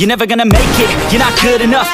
You're never gonna make it, you're not good enough.